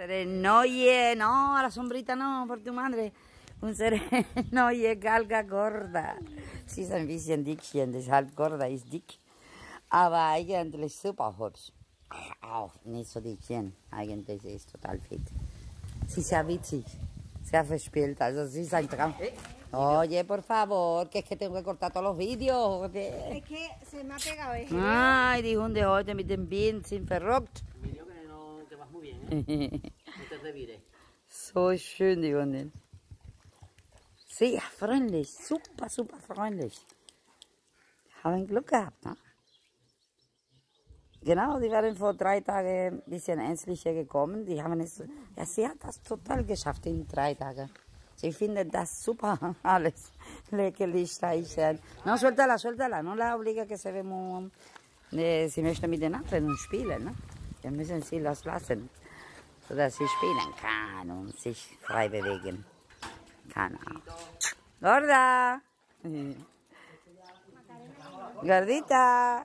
Unsere neue, no, a la sombrita no, por tu madre. Unsere neue Galga Gorda. Sie ist ein bisschen dickchen, deshalb Gorda ist dick. Aber eigentlich super hübsch. Auch nicht so dickchen. Eigentlich ist total fit. Sie ist sehr witzig, sehr verspielt. Also sie ist ein Traum. Oye, por favor, que es que tengo que cortar todos los vídeos. Es que se me ha pegado, ¿eh? Ay, die Hunde heute mit dem Bienen sind verrückt. So schön, die Hundin. Sehr freundlich, super, super freundlich. Haben Glück gehabt, ne? Genau, die waren vor drei Tagen ein bisschen ängstlicher gekommen. Die haben es, ja, sie hat das total geschafft in drei Tagen. Sie findet das super, alles. Leckerli, streicheln. No, suéltala, suéltala. No la obliga que se ve muy... Eh, sie möchte mit den anderen spielen, ne? Dann müssen sie das lassen, sodass sie spielen kann und sich frei bewegen kann auch. Gorda! Gordita!